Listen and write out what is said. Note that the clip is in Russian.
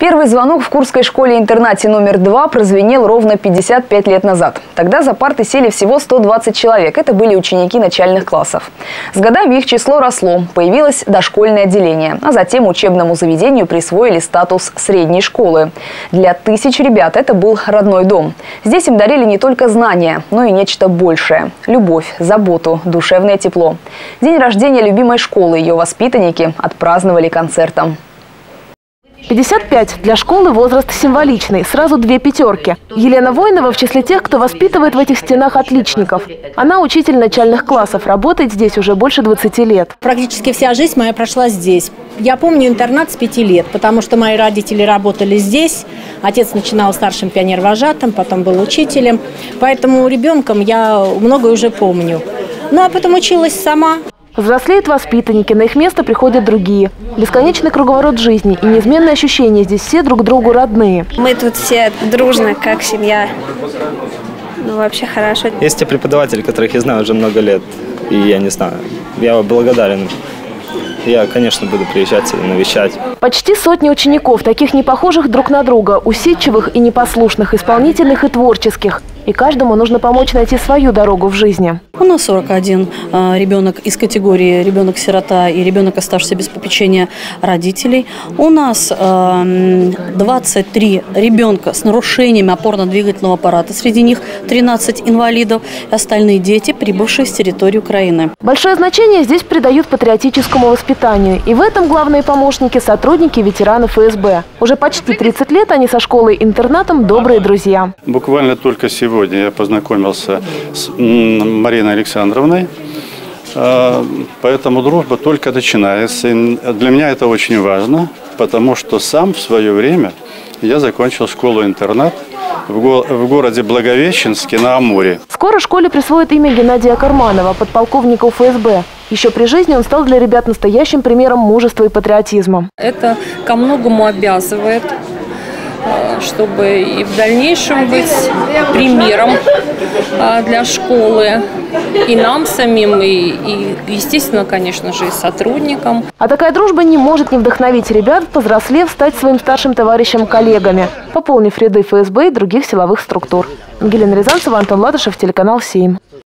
Первый звонок в Курской школе-интернате номер два прозвенел ровно 55 лет назад. Тогда за парты сели всего 120 человек. Это были ученики начальных классов. С годами их число росло. Появилось дошкольное отделение. А затем учебному заведению присвоили статус средней школы. Для тысяч ребят это был родной дом. Здесь им дарили не только знания, но и нечто большее. Любовь, заботу, душевное тепло. День рождения любимой школы ее воспитанники отпраздновали концертом. 55 для школы возраст символичный, сразу две пятерки. Елена Воинова в числе тех, кто воспитывает в этих стенах отличников. Она учитель начальных классов, работает здесь уже больше 20 лет. Практически вся жизнь моя прошла здесь. Я помню интернат с пяти лет, потому что мои родители работали здесь. Отец начинал старшим пионер-вожатым, потом был учителем. Поэтому ребенком я многое уже помню. Ну а потом училась сама. Взрослеют воспитанники, на их место приходят другие. Бесконечный круговорот жизни и неизменное ощущение здесь все друг другу родные. Мы тут все дружно, как семья. Ну, вообще хорошо. Есть те преподаватели, которых я знаю уже много лет, и я не знаю, я благодарен я, конечно, буду приезжать и навещать. Почти сотни учеников, таких не похожих друг на друга, усидчивых и непослушных, исполнительных и творческих. И каждому нужно помочь найти свою дорогу в жизни. У нас 41 э, ребенок из категории ребенок-сирота и ребенок, оставшийся без попечения родителей. У нас э, 23 ребенка с нарушениями опорно-двигательного аппарата. Среди них 13 инвалидов и остальные дети, прибывшие с территории Украины. Большое значение здесь придают патриотическому воспитанию. И в этом главные помощники – сотрудники ветеранов ФСБ. Уже почти 30 лет они со школой-интернатом добрые друзья. Буквально только сегодня я познакомился с Мариной Еленой Александровной. А, поэтому дружба только начинается. И для меня это очень важно, потому что сам в свое время я закончил школу-интернат в городе Благовещенске на Амуре. Скоро школе присвоят имя Геннадия Карманова, подполковника ФСБ. Еще при жизни он стал для ребят настоящим примером мужества и патриотизма. Это ко многому обязывает чтобы и в дальнейшем быть примером а, для школы и нам самим, и, и естественно, конечно же, и сотрудникам. А такая дружба не может не вдохновить ребят, повзрослев, стать своим старшим товарищем коллегами, пополнив ряды ФСБ и других силовых структур. Ангелина Рязанцева, Антон Ладышев, телеканал «Семь».